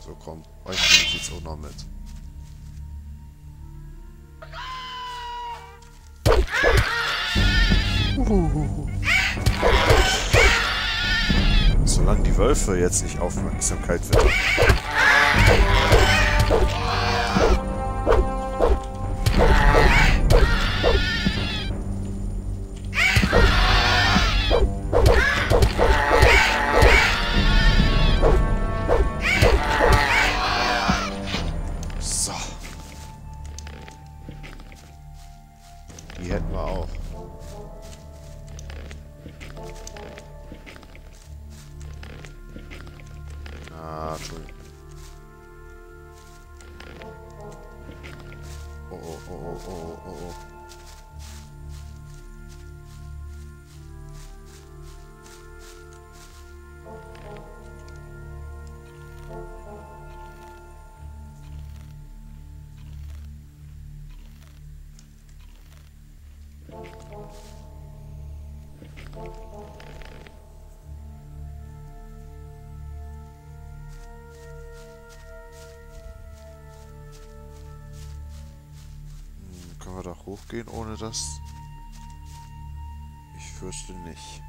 So, komm. Euch nehme ich jetzt auch noch mit. Uhuhu. Solange die Wölfe jetzt nicht Aufmerksamkeit finden. Wir da hochgehen ohne das? Ich fürchte nicht.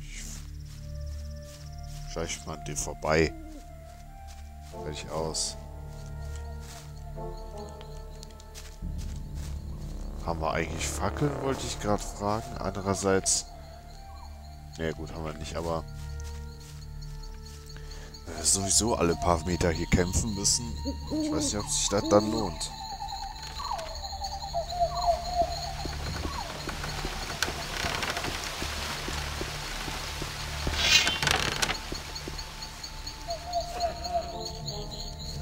Ich- Vielleicht mal an dem vorbei. Werde ich aus. Haben wir eigentlich Fackeln, wollte ich gerade fragen. Andererseits... Na ja, gut, haben wir nicht, aber... Sowieso alle paar Meter hier kämpfen müssen, ich weiß nicht, ob sich das dann lohnt.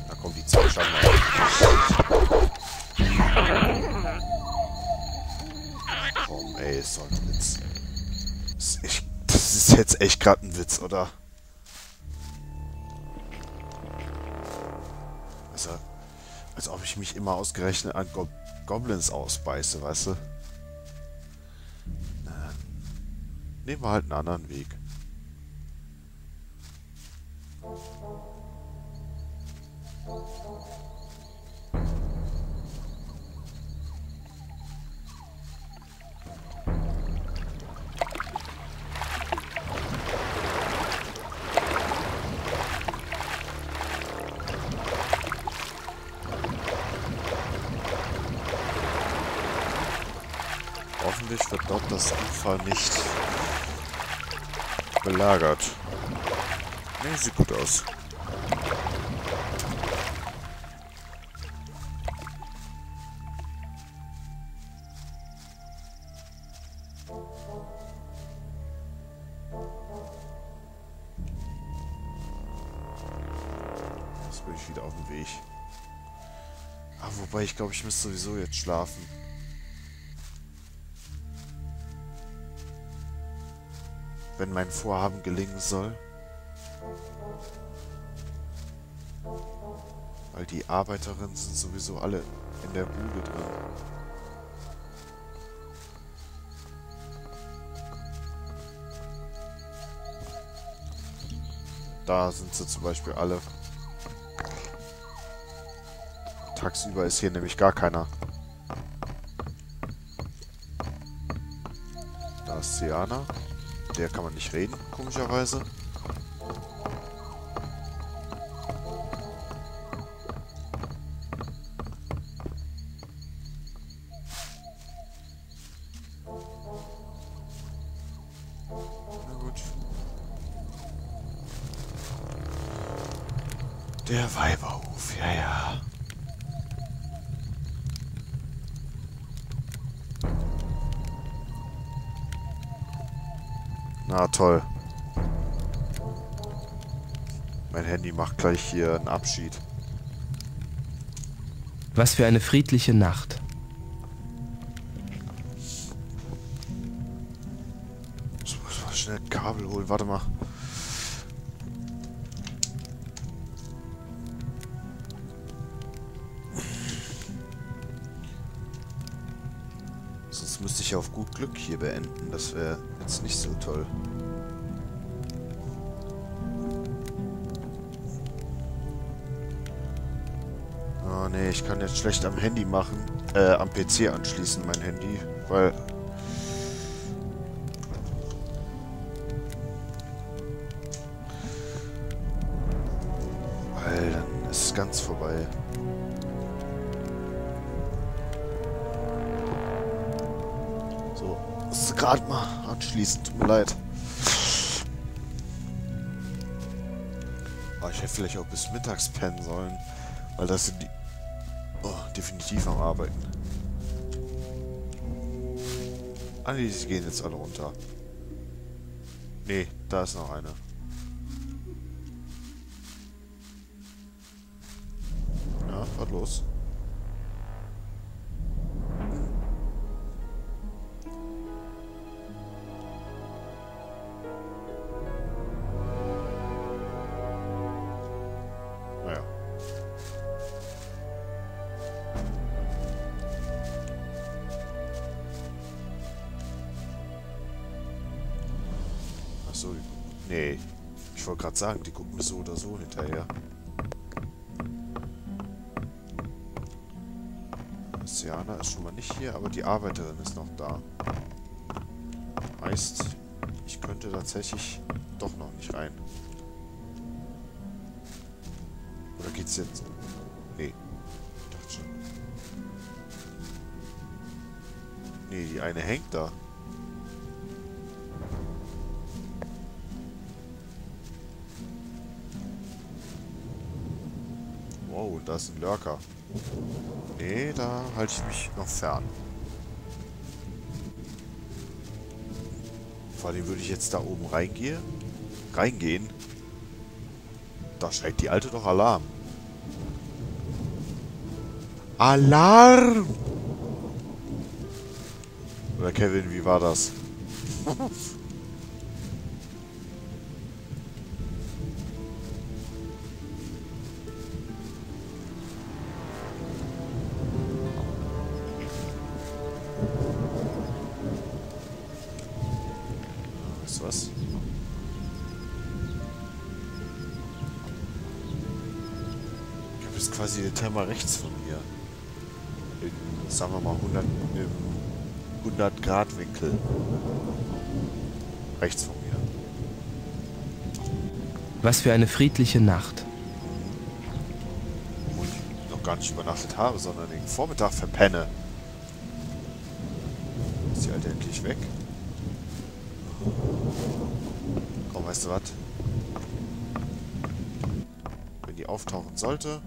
Da kommt die wir. Komm, ey, ist doch ein Witz. Das ist, das ist jetzt echt gerade ein Witz, oder? Als ob ich mich immer ausgerechnet an Go Goblins ausbeiße, weißt du? Ähm, Nehmen wir halt einen anderen Weg. Hoffentlich dort das Ufer nicht belagert. Ne, sieht gut aus. Jetzt bin ich wieder auf dem Weg. Ah, wobei ich glaube, ich müsste sowieso jetzt schlafen. Wenn mein Vorhaben gelingen soll. Weil die Arbeiterinnen sind sowieso alle in der Bude drin. Da sind sie zum Beispiel alle. Tagsüber ist hier nämlich gar keiner. Da ist Siana. Der kann man nicht reden, komischerweise. Der Weiberhof, ja, ja. Na toll. Mein Handy macht gleich hier einen Abschied. Was für eine friedliche Nacht. Ich muss mal schnell ein Kabel holen. Warte mal. Das müsste ich auf gut Glück hier beenden. Das wäre jetzt nicht so toll. Oh nee, ich kann jetzt schlecht am Handy machen. Äh, am PC anschließen, mein Handy. Weil... Weil dann ist es ganz vorbei. So, muss gerade mal anschließen, tut mir leid. Aber ich hätte vielleicht auch bis mittags pennen sollen. Weil das sind die... Oh, definitiv am Arbeiten. Ah die gehen jetzt alle runter. Nee, da ist noch eine. Gucken. Nee. Ich wollte gerade sagen, die gucken so oder so hinterher. Siana ist schon mal nicht hier, aber die Arbeiterin ist noch da. Heißt, ich könnte tatsächlich doch noch nicht rein. Oder geht's jetzt? Nee. Ich dachte schon. Nee, die eine hängt da. Da ist ein Lurker. Nee, da halte ich mich noch fern. Vor allem würde ich jetzt da oben reingehen. Reingehen. Da schreckt die Alte doch Alarm. Alarm! Oder Kevin, wie war das? Habe jetzt quasi den Timer rechts von mir. In, sagen wir mal, 100, im 100 Grad Winkel. Rechts von mir. Was für eine friedliche Nacht. Obwohl ich noch gar nicht übernachtet habe, sondern den Vormittag verpenne. Ist die Alte endlich weg? Komm, weißt du was? Wenn die auftauchen sollte.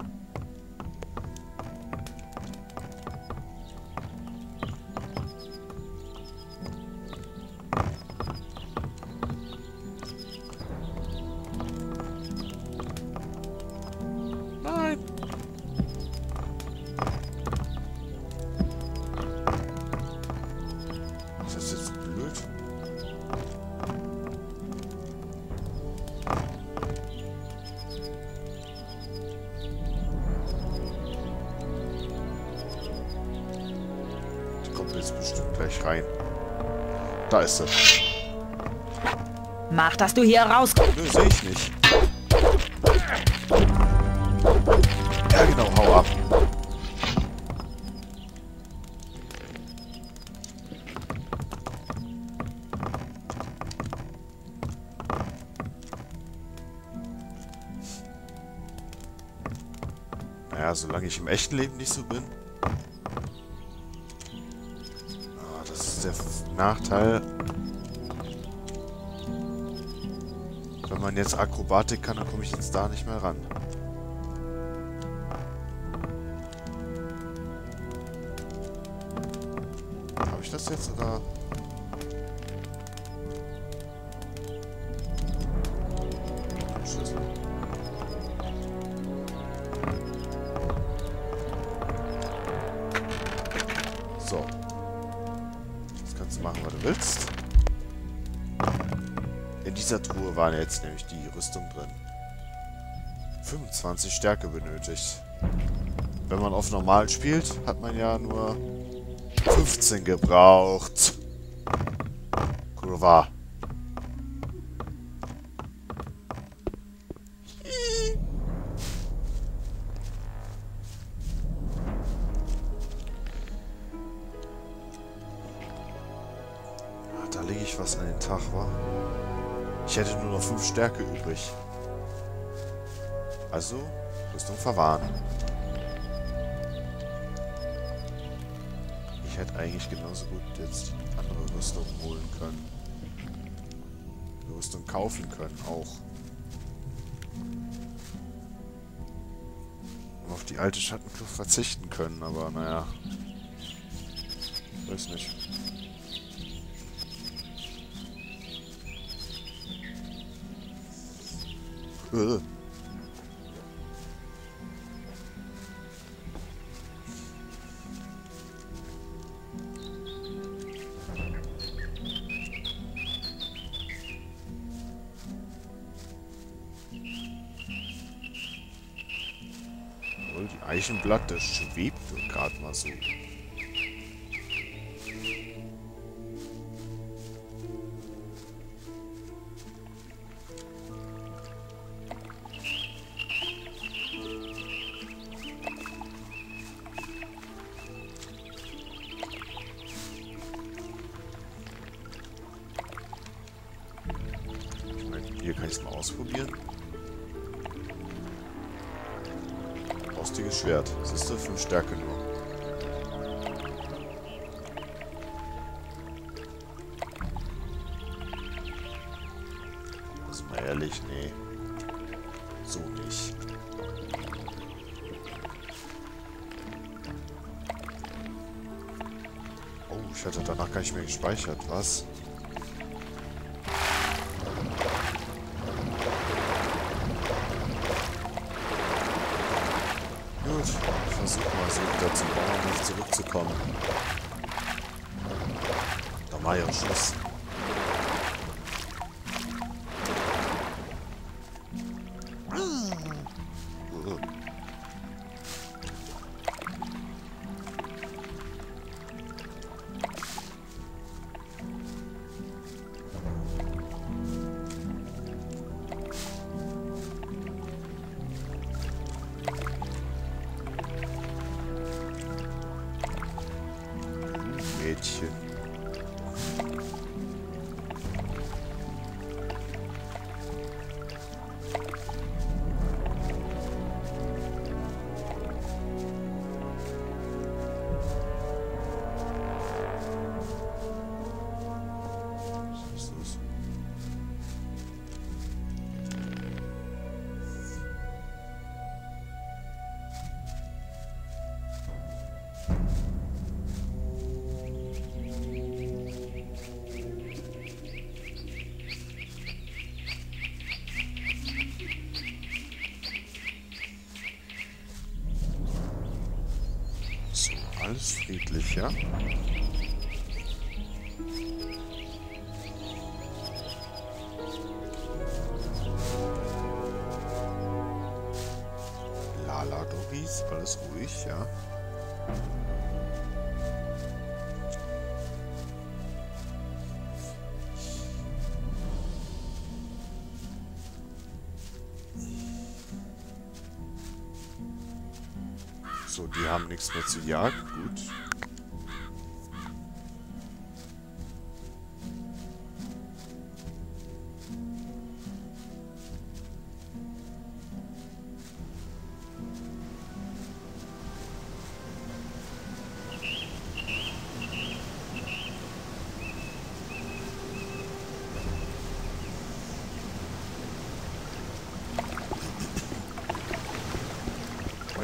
Kommt jetzt bestimmt gleich rein. Da ist sie. Mach, dass du hier rauskommst. Nö, sehe ich nicht. Ja, genau, hau ab. Naja, solange ich im echten Leben nicht so bin. Nachteil. Wenn man jetzt Akrobatik kann, dann komme ich jetzt da nicht mehr ran. Habe ich das jetzt oder? In dieser Truhe war jetzt nämlich die Rüstung drin. 25 Stärke benötigt. Wenn man auf normal spielt, hat man ja nur 15 gebraucht. Kurva. Ah, Da lege ich was an den Tag, wa? Ich hätte nur noch 5 Stärke übrig. Also, Rüstung verwahren. Ich hätte eigentlich genauso gut jetzt andere Rüstung holen können. Rüstung kaufen können, auch. Und auf die alte Schattenkluft verzichten können, aber naja. Weiß nicht. Äh. Eichenblatt, das schwebt gerade mal so. Kann ich es mal ausprobieren. Rostiges Schwert. Siehst du, 5 Stärke nur. Also mal ehrlich, nee. So nicht. Oh, ich hatte danach gar nicht mehr gespeichert. Was? Bauernhof zurückzukommen. Da war ja Schluss. Alles friedlich, ja? Lala Doris, alles ruhig, ja? Nichts mehr zu jagen. Gut.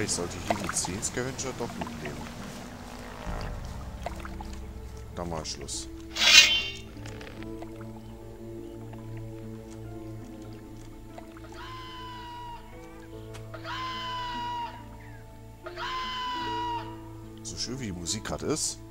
Ich sollte hier die 10 Scavenger doch mitnehmen. Dann mal Schluss. So schön wie die Musik gerade ist.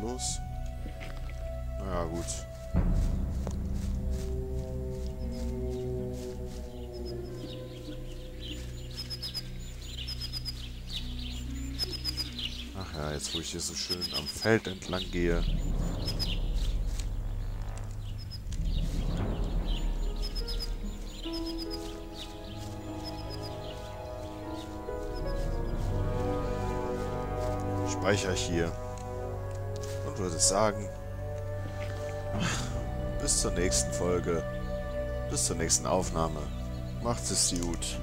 Los. Na ja, gut. Ach ja, jetzt wo ich hier so schön am Feld entlang gehe. Speichere ich hier. Würde sagen, bis zur nächsten Folge, bis zur nächsten Aufnahme. Macht es gut.